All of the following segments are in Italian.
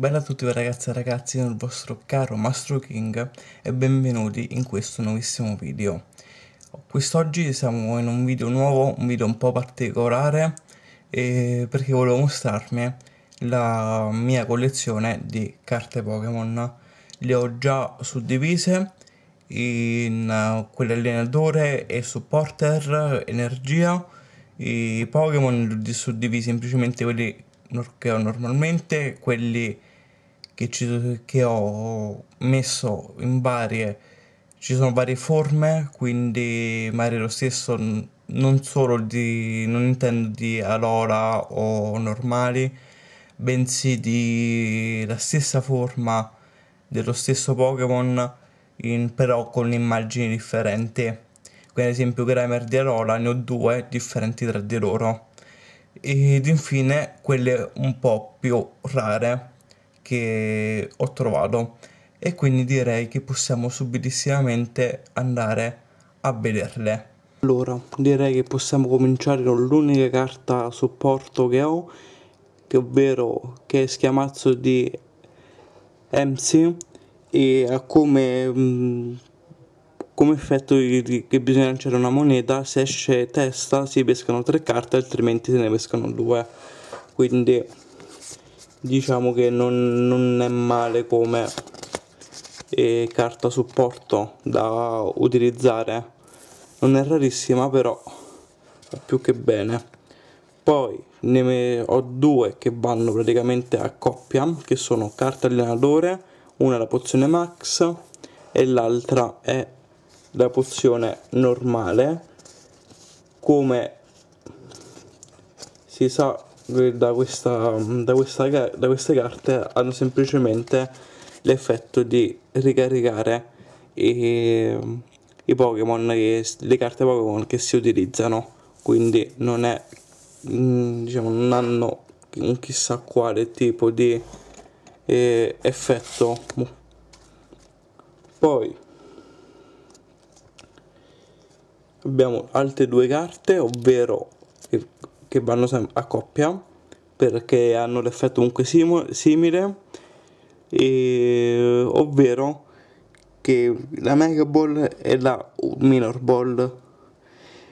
bella a tutti ragazzi e ragazzi nel vostro caro Mastro King e benvenuti in questo nuovissimo video. Quest'oggi siamo in un video nuovo, un video un po' particolare perché volevo mostrarmi la mia collezione di carte Pokémon. Le ho già suddivise in quelle allenatore e supporter, energia, i Pokémon li ho suddivisi semplicemente quelli che ho normalmente, quelli che, ci, che ho messo in varie, ci sono varie forme, quindi magari lo stesso non solo di, non intendo di Alora o normali, bensì di la stessa forma dello stesso Pokémon, però con immagini differenti. Quindi ad esempio Grammar di Alola ne ho due differenti tra di loro ed infine quelle un po' più rare che ho trovato e quindi direi che possiamo subitissamente andare a vederle. Allora, direi che possiamo cominciare con l'unica carta supporto che ho, che ovvero che è schiamazzo di MC e ha come mm, come effetto che bisogna lanciare una moneta, se esce testa si pescano tre carte, altrimenti se ne pescano due. Quindi diciamo che non, non è male come eh, carta supporto da utilizzare. Non è rarissima però va più che bene. Poi ne ho due che vanno praticamente a coppia, che sono carta allenatore, una è la pozione max e l'altra è la pozione normale come si sa da, questa, da, questa, da queste carte hanno semplicemente l'effetto di ricaricare i, i Pokémon, le carte Pokémon che si utilizzano. Quindi non è mm, diciamo non hanno un chissà quale tipo di eh, effetto. Poi abbiamo altre due carte ovvero che, vanno a coppia perché hanno l'effetto comunque simile e, ovvero che la Mega Ball e la Minor Ball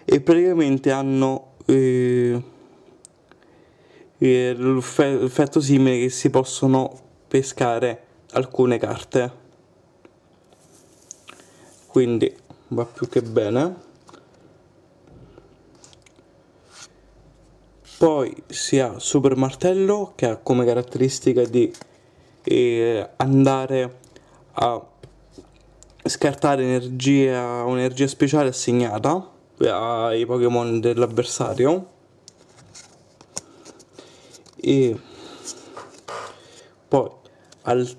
e praticamente hanno eh, l'effetto simile che si possono pescare alcune carte. Quindi va più che bene poi si ha Super Martello che ha come caratteristica di eh, andare a scartare energia, un'energia speciale assegnata ai Pokémon dell'avversario. E poi al,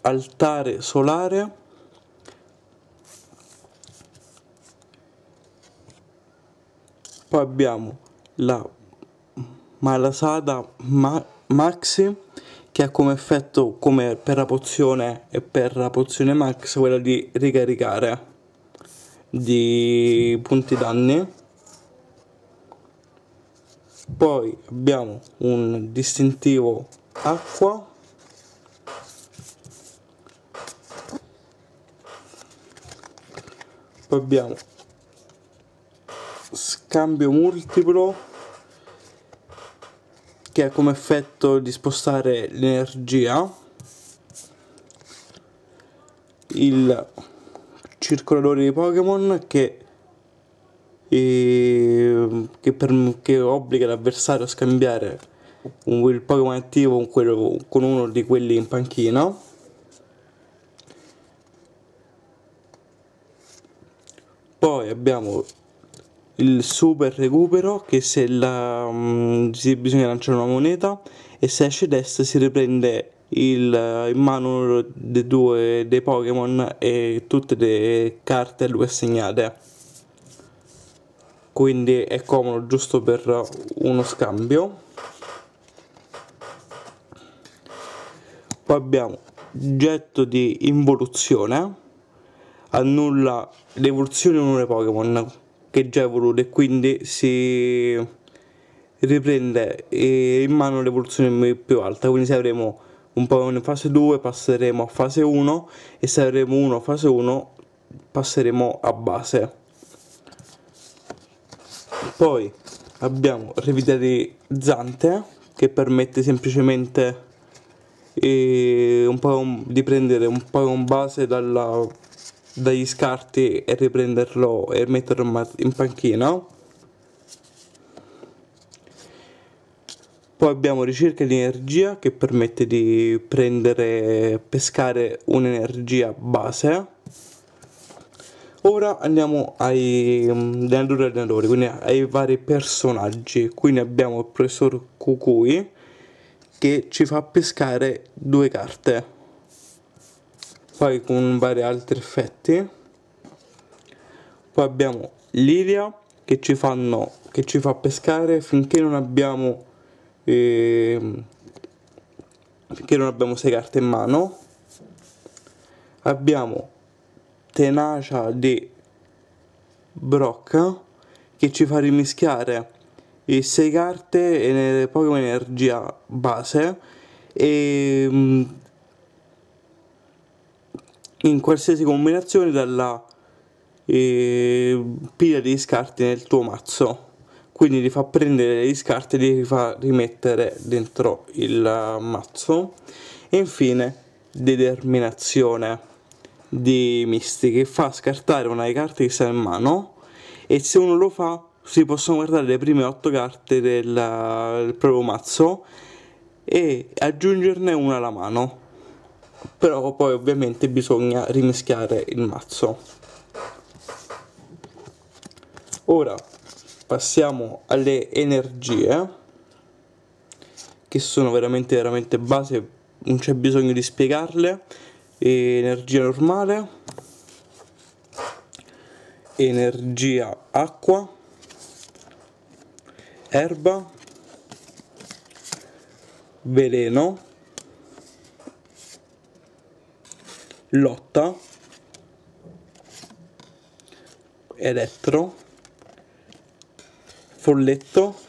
altare solare. Poi abbiamo la Malasada Ma Maxi che ha come effetto come per la pozione e per la pozione max quella di ricaricare di punti danni. Poi abbiamo un distintivo acqua. Poi abbiamo scambio multiplo che ha come effetto di spostare l'energia. Il circolatore di Pokémon che, eh, che, che, obbliga l'avversario a scambiare un, il Pokémon attivo con, quello, con uno di quelli in panchina. Poi abbiamo il super recupero che se la, um, bisogna lanciare una moneta e se esce testa si riprende il, in mano dei due dei Pokémon e tutte le carte a lui assegnate. Quindi è comodo giusto per uno scambio. Poi abbiamo getto di involuzione. Annulla l'evoluzione in uno Pokémon che già evoluto e quindi si riprende in mano l'evoluzione più alta. Quindi se avremo un in fase 2 passeremo a fase 1 e se avremo 1 fase 1 passeremo a base. Poi abbiamo revitalizzante che permette semplicemente eh, un po' di prendere un po' base dalla, dagli scarti e riprenderlo e metterlo in panchina Poi abbiamo ricerca di energia che permette di prendere, pescare un'energia base. Ora andiamo ai um, allenatori allenatori, quindi ai vari personaggi. Quindi abbiamo il professor Kukui che ci fa pescare due carte. Poi con vari altri effetti. Poi abbiamo Lilia che ci, fanno, che ci fa pescare finché non abbiamo e ehm, finché non abbiamo 6 carte in mano abbiamo tenacia di Brock che ci fa rimischiare le 6 carte e Pokémon energia base e mm, in qualsiasi combinazione dalla eh, pila di scarti nel tuo mazzo. Quindi li fa prendere gli scarti e li fa rimettere dentro il mazzo. E infine determinazione di Misty che fa scartare una delle carte che sta in mano e se uno lo fa si possono guardare le prime 8 carte del, del proprio mazzo e aggiungerne una alla mano però poi ovviamente bisogna rimischiare il mazzo. Ora passiamo alle energie che sono veramente veramente base non c'è bisogno di spiegarle. Energia normale energia acqua erba veleno lotta. Elettro. Folletto.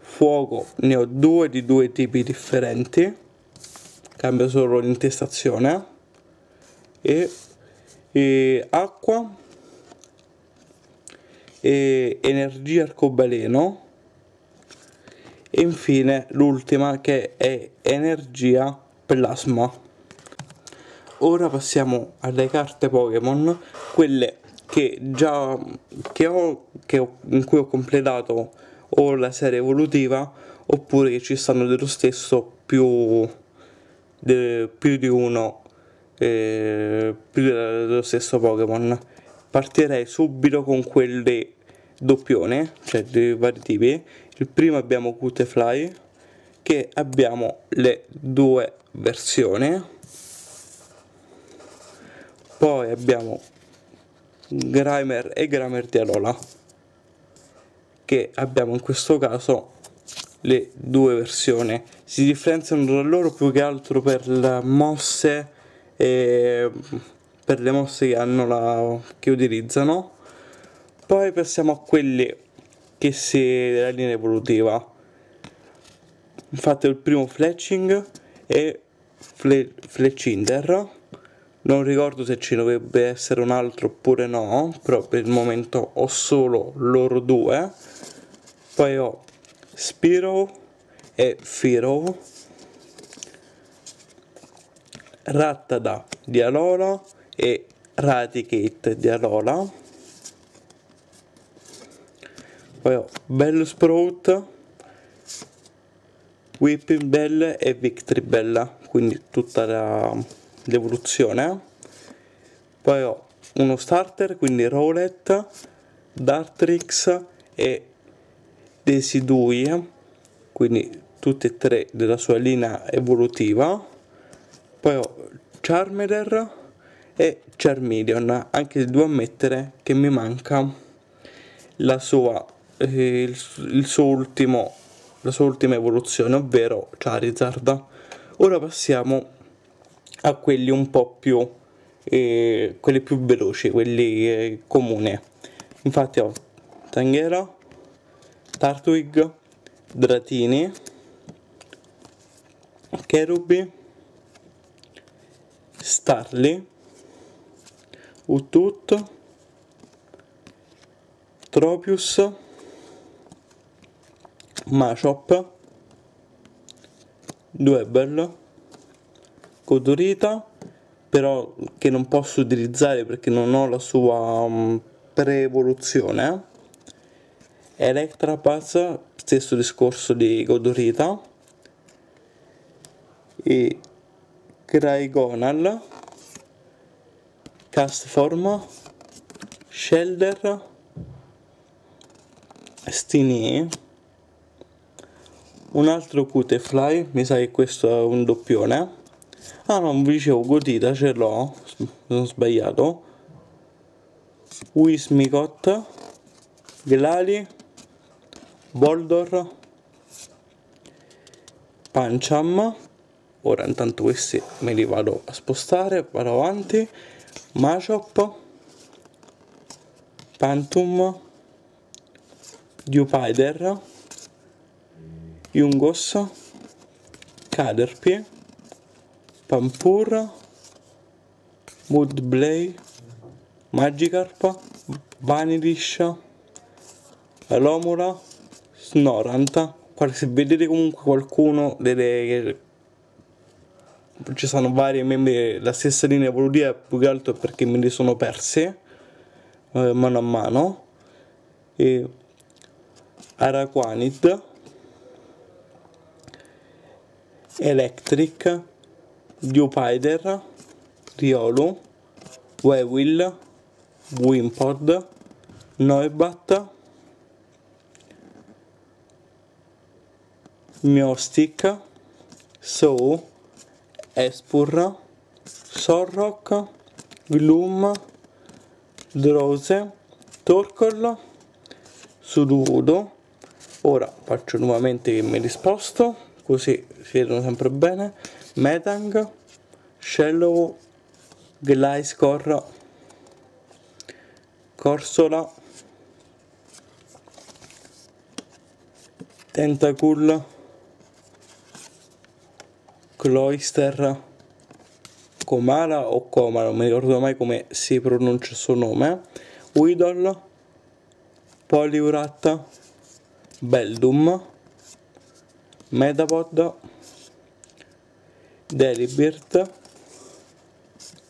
Fuoco ne ho due di due tipi differenti. Cambia solo l'intestazione. E, e acqua. E energia arcobaleno. E infine l'ultima che è energia plasma. Ora passiamo alle carte Pokémon quelle che già che ho, che ho, in cui ho completato o la serie evolutiva oppure che ci stanno dello stesso più, de, più di uno eh, più dello stesso Pokémon. Partirei subito con quelli doppione cioè dei vari tipi. Il primo abbiamo Cutefly che abbiamo le due versioni poi abbiamo Grimer e Grimer di Alola che abbiamo in questo caso le due versioni. Si differenziano tra loro più che altro per le mosse e per le mosse che hanno la che utilizzano. Poi passiamo a quelli che si della linea evolutiva. Infatti il primo Fletching e Fle Fletchinder? Non ricordo se ci dovrebbe essere un altro oppure no però per il momento ho solo loro due. Poi ho Spiro e Firo. Rattada di Alola e Raticate di Alola. Poi ho Bellsprout Whipping Bell e Victory Bella quindi tutta l'evoluzione. Poi ho uno starter quindi Rowlet Dartrix e Desidui quindi tutti e tre della sua linea evolutiva. Poi ho Charmander e Charmeleon anche se devo ammettere che mi manca la sua, eh, il, il suo ultimo, la sua ultima evoluzione ovvero Charizard ora passiamo a quelli un po' più eh, quelli più veloci, quelli eh, comuni. Infatti ho Tanghera, Tartwig, Dratini, Cherubi, Starly, Utut, Tropius, Machop, Dwebel, Codorita, però che non posso utilizzare perché non ho la sua um, pre-evoluzione. Electrabuzz, stesso discorso di Godorita. E Craigonal, Castform, Shelder, Stini, un altro Cutefly, mi sa che questo è un doppione. Ah no vi dicevo Godita ce l'ho sono sbagliato. Wismicott Glali Boldor Pancham. Ora intanto questi me li vado a spostare vado avanti. Machop Pantum Dupider Jungos Caterpie Pampur, Woodblay, Magikarp, Vanilish, Alomura, Snorant. Se vedete comunque qualcuno delle ci sono vari membri della stessa linea evolutiva più che altro perché me li sono persi eh, mano a mano e Araquanid Electric Dewpider, Riolu, Wewill, Wimpod, Noibat, Miostic, So, Espur, Sorrock, Gloom, Drose, Torkoll, Sududo. Ora faccio nuovamente che mi risposto, così si vedono sempre bene. Metang, Shallow, Gliscor, Corsola, Tentacool, Cloister, Comara o Comara, non mi ricordo mai come si pronuncia il suo nome, Widol, Poliurat, Beldum, Metapod, Delibird,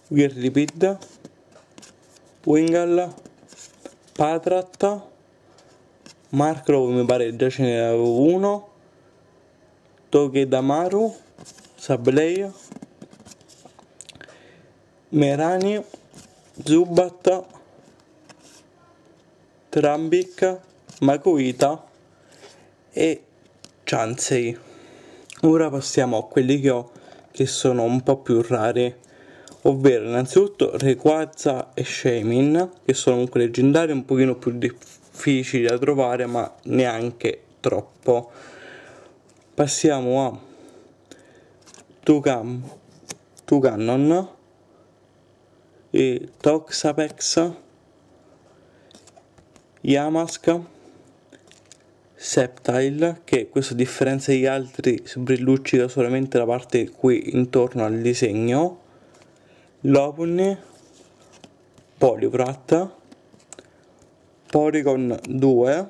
Whirlipid, Wingal, Patrat, Markrow mi pare già ce ne avevo uno, Togedamaru, Sablei, Merani, Zubat, Trambic, Makuita e Chansey. Ora passiamo a quelli che ho che sono un po' più rari ovvero innanzitutto Rayquaza e Shamin che sono comunque leggendari un pochino più difficili da trovare ma neanche troppo passiamo a Tucam Tucannon e Toxapex Yamask Septile che questo a differenza degli altri brilluccica solamente la parte qui intorno al disegno. Lopuni Polyvrat Porygon 2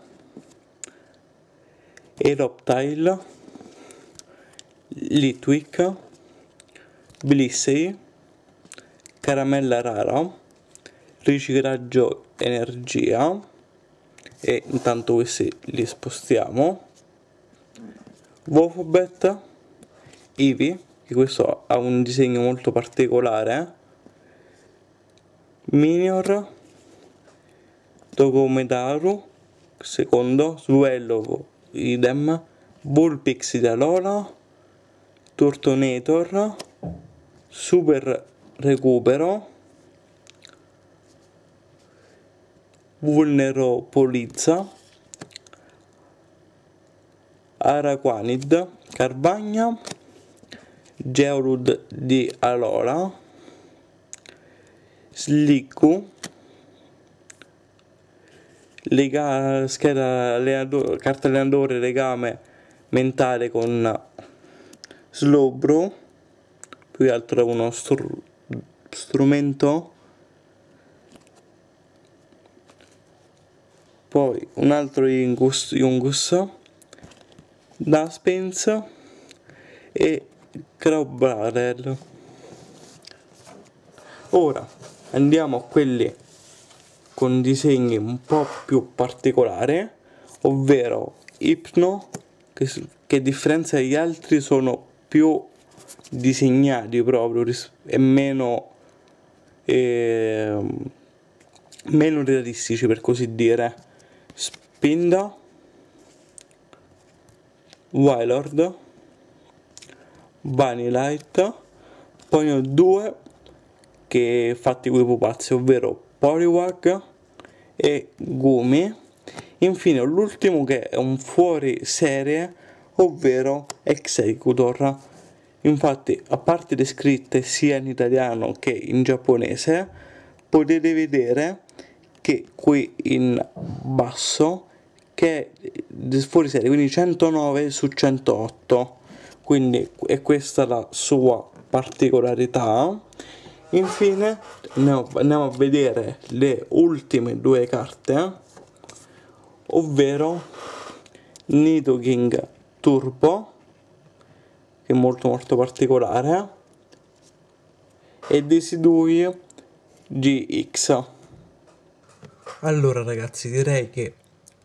Eroptile Litwick Blissey Caramella rara Riciclaggio energia e intanto questi li spostiamo. Wofobet Ivi che questo ha un disegno molto particolare. Minior Togomedaru secondo Swellow idem. Bullpix da Lola Turtonator Super Recupero Vulneropolizza, Araquanid, Carvagna, Georud di Alora, Slicku, lega, scheda allenatore, carta allenatore legame mentale con Slowbro, più che altro uno str strumento. Poi un altro Ingus, Jungus, Duspins e Crowbarrel. Ora andiamo a quelli con disegni un po' più particolari, ovvero Ipno, che, che a differenza degli altri sono più disegnati proprio e meno, eh, meno realistici per così dire. Spinda, Wylord, Bunny Light, poi ho due che fatti con i pupazzi, ovvero Poliwag e Gumi. Infine l'ultimo che è un fuori serie, ovvero Executor. Infatti, a parte le scritte sia in italiano che in giapponese, potete vedere che qui in basso che è fuori serie, quindi 109 su 108. Quindi è questa la sua particolarità infine andiamo, andiamo, a vedere le ultime due carte ovvero Nidoking Turbo che è molto molto particolare e Desidui GX allora ragazzi direi che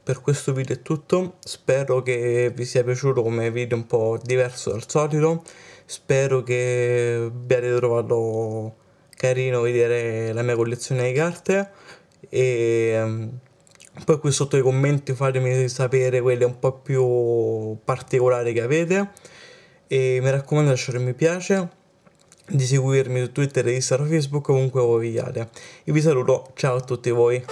per questo video è tutto spero che vi sia piaciuto come video un po' diverso dal solito spero che abbiate trovato carino vedere la mia collezione di carte e um, poi qui sotto i commenti fatemi sapere quelle un po' più particolari che avete e mi raccomando di lasciare un mi piace di seguirmi su Twitter, Instagram, Facebook, comunque voi vogliate. Io vi saluto, ciao a tutti voi.